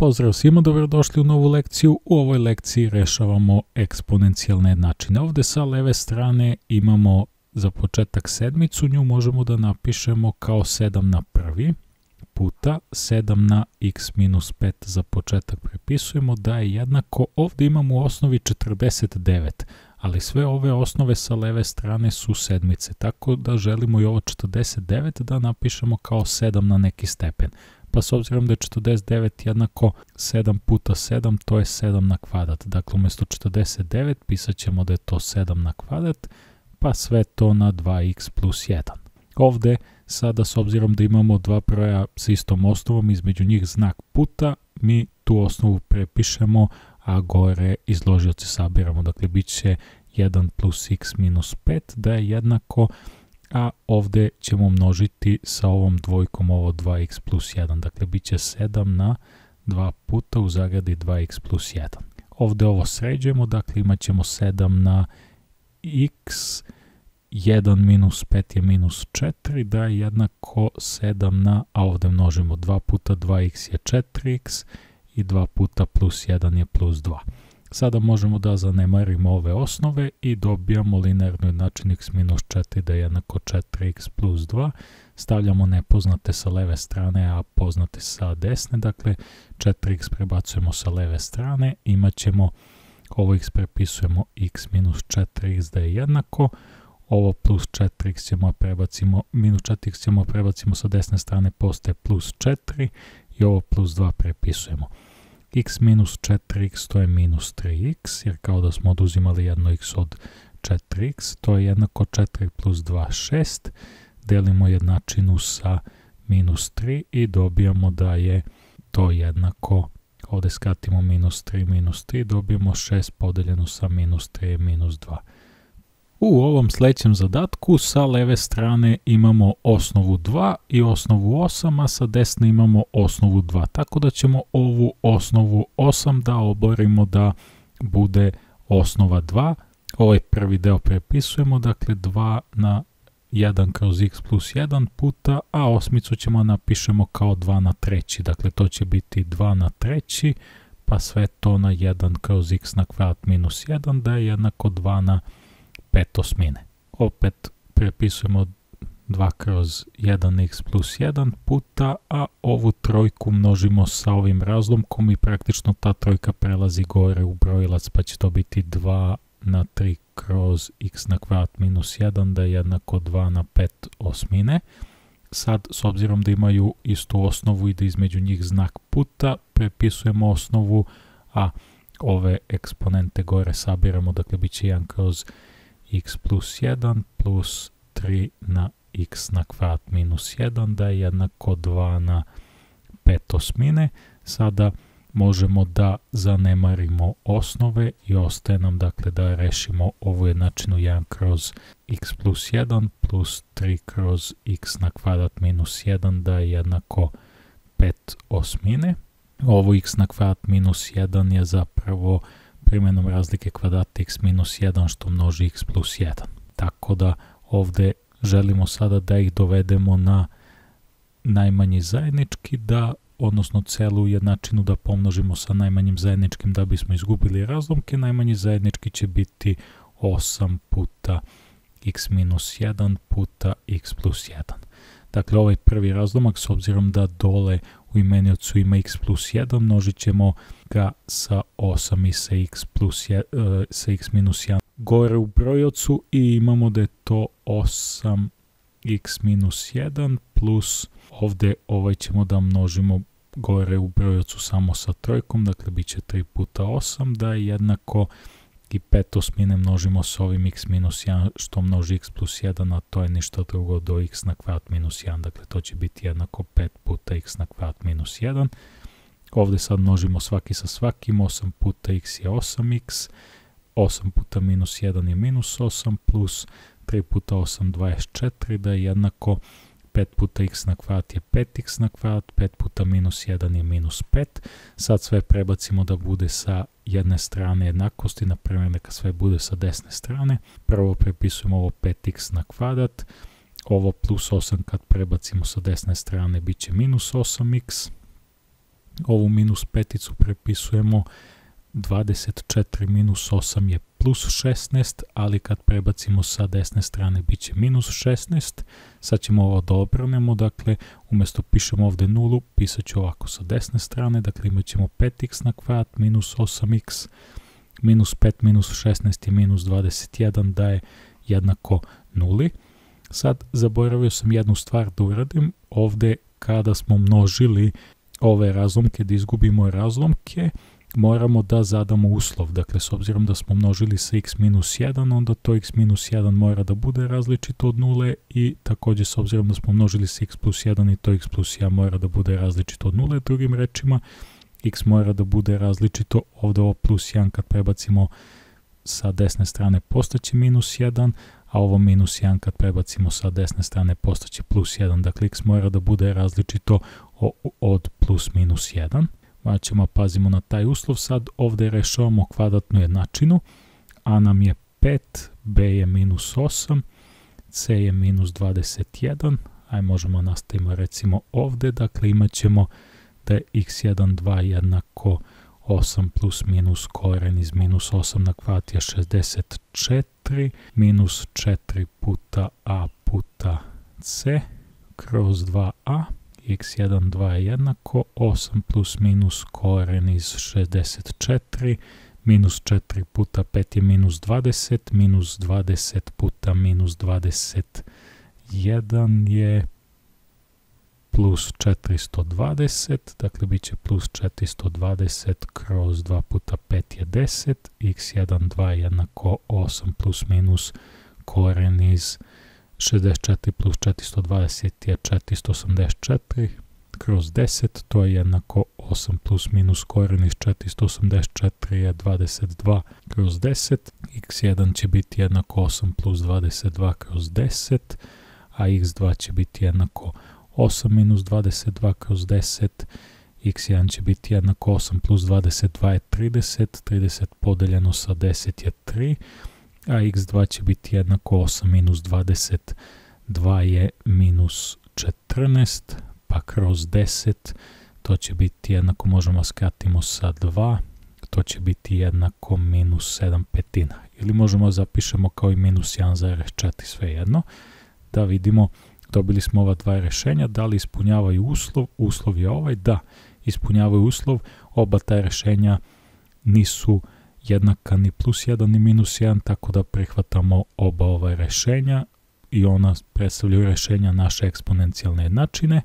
Pozdrav svima, dobrodošli u novu lekciju. U ovoj lekciji rešavamo eksponencijalne jednačine. Ovde sa leve strane imamo za početak sedmicu, nju možemo da napišemo kao 7 na prvi puta 7 na x minus 5 za početak prepisujemo da je jednako, ovde imamo u osnovi 49, ali sve ove osnove sa leve strane su sedmice, tako da želimo i ovo 49 da napišemo kao 7 na neki stepen pa s obzirom da je 49 jednako 7 puta 7, to je 7 na kvadrat. Dakle, umjesto 49 pisat ćemo da je to 7 na kvadrat, pa sve to na 2x plus 1. Ovde, sada s obzirom da imamo dva broja s istom osnovom, između njih znak puta, mi tu osnovu prepišemo, a gore izložioce sabiramo. Dakle, bit će 1 plus x minus 5, da je jednako a ovde ćemo množiti sa ovom dvojkom ovo 2x plus 1. Dakle, bit će 7 na 2 puta u zagradi 2x plus 1. Ovde ovo sređujemo, dakle imat ćemo 7 na x, 1 minus 5 je minus 4, da je jednako 7 na, a ovde množimo 2 puta 2x je 4x i 2 puta plus 1 je plus 2. Sada možemo da zanemarimo ove osnove i dobijamo linearnu jednačinu x minus 4 da je jednako 4x plus 2. Stavljamo nepoznate sa leve strane, a poznate sa desne. Dakle, 4x prebacujemo sa leve strane. Imaćemo, ovo x prepisujemo x minus 4x da je jednako. Ovo plus 4x ćemo prebacimo, minus 4x ćemo prebacimo sa desne strane, postaje plus 4 i ovo plus 2 prepisujemo x minus 4x to je minus 3x, jer kao da smo oduzimali jedno x od 4x, to je jednako 4 plus 2, 6, delimo jednačinu sa minus 3 i dobijamo da je to jednako, ovde skratimo minus 3, minus 3, dobijemo 6 podeljeno sa minus 3 minus 2. U ovom sledećem zadatku sa leve strane imamo osnovu 2 i osnovu 8, a sa desne imamo osnovu 2. Tako da ćemo ovu osnovu 8 da oborimo da bude osnova 2. Ovaj prvi deo prepisujemo, dakle 2 na 1 kroz x plus 1 puta, a osmicu ćemo napišemo kao 2 na treći. Dakle, to će biti 2 na treći, pa sve to na 1 kroz x na kvadrat minus 1, da je jednako 2 na 3 5 osmine. Opet prepisujemo 2 kroz 1x plus 1 puta, a ovu trojku množimo sa ovim razlomkom i praktično ta trojka prelazi gore u brojilac, pa će to biti 2 na 3 kroz x na kvadrat minus 1, da je jednako 2 na 5 osmine. Sad, s obzirom da imaju istu osnovu i da između njih znak puta, prepisujemo osnovu, a ove eksponente gore sabiramo, dakle bit će 1 kroz 1 x plus 1 plus 3 na x na kvadrat minus 1 da je jednako 2 na 5 osmine. Sada možemo da zanemarimo osnove i ostaje nam dakle da rešimo ovu jednačinu 1 kroz x plus 1 plus 3 kroz x na kvadrat minus 1 da je jednako 5 osmine. Ovo x na kvadrat minus 1 je zapravo primjenom razlike kvadrata x minus 1 što množi x plus 1. Tako da ovde želimo sada da ih dovedemo na najmanji zajednički, da odnosno celu jednačinu da pomnožimo sa najmanjim zajedničkim da bismo izgubili razlomke, najmanji zajednički će biti 8 puta x minus 1 puta x plus 1. Dakle, ovaj prvi razlomak, s obzirom da dole u imeniocu ima x plus 1, množit ćemo ga sa 8 i sa x, plus je, uh, sa x minus 1 gore u brojocu i imamo da je to 8 x minus 1 plus ovde ovaj ćemo da množimo gore u brojocu samo sa trojkom, dakle bit će 3 puta 8, da je jednako i 5 osmine množimo sa ovim x minus 1 što množi x plus 1, a to je ništa drugo do x na kvadrat minus 1, dakle to će biti jednako 5 puta x na kvadrat minus 1. Ovde sad množimo svaki sa svakim, 8 puta x je 8x, 8 puta minus 1 je minus 8, plus 3 puta 8, 24, da je jednako 5 puta x na kvadrat je 5x na kvadrat, 5 puta minus 1 je minus 5. Sad sve prebacimo da bude sa jedne strane jednakosti, na primjer neka sve bude sa desne strane. Prvo prepisujemo ovo 5x na kvadrat, ovo plus 8 kad prebacimo sa desne strane bit će minus 8x, ovu minus peticu prepisujemo 24 minus 8 je plus 16, ali kad prebacimo sa desne strane bit će minus 16. Sad ćemo ovo da obranemo, dakle umjesto pišemo ovdje nulu, pisat ću ovako sa desne strane, dakle imat ćemo 5x na kvadrat minus 8x, minus 5 minus 16 je minus 21 daje jednako nuli. Sad zaboravio sam jednu stvar da uradim, ovdje kada smo množili ove razlomke, da izgubimo razlomke, moramo da zadamo uslov. Dakle, s obzirom da smo množili sa x minus 1, onda to x minus 1 mora da bude različito od nule i također s obzirom da smo množili sa x plus 1 i to x plus 1 mora da bude različito od nule. Drugim rečima, x mora da bude različito, ovdje ovo plus 1 kad prebacimo sa desne strane postaće minus 1, a ovo minus 1 kad prebacimo sa desne strane postaće plus 1. Dakle, x mora da bude različito od plus minus 1 ćemo pazimo na taj uslov. Sad ovdje rešavamo kvadratnu jednačinu. A nam je 5, B je minus 8, C je minus 21. Aj možemo nastavimo recimo ovdje. Dakle imat ćemo da je x1, 2 jednako 8 plus minus koren iz minus 8 na kvadrat je 64. Minus 4 puta a puta c kroz 2a x1, 2 je jednako 8 plus minus koren iz 64, minus 4 puta 5 je minus 20, minus 20 puta minus 21 je plus 420, dakle bit će plus 420 kroz 2 puta 5 je 10, x1, 2 je jednako 8 plus minus koren iz 64 plus 420 je 484 kroz 10, to je jednako 8 plus minus koren iz 484 je 22 kroz 10, x1 će biti jednako 8 plus 22 kroz 10, a x2 će biti jednako 8 minus 22 kroz 10, x1 će biti jednako 8 plus 22 je 30, 30 podeljeno sa 10 je 3, a x2 će biti jednako 8 minus 22 je minus 14, pa kroz 10 to će biti jednako, možemo skratimo sa 2, to će biti jednako minus 7 petina. Ili možemo zapišemo kao i minus 1,4 svejedno, da vidimo, dobili smo ova dva rješenja, da li ispunjavaju uslov, uslov je ovaj, da, ispunjavaju uslov, oba ta rješenja nisu jednaka ni plus 1 ni minus 1, tako da prihvatamo oba ova rešenja i ona predstavljaju rešenja naše eksponencijalne jednačine.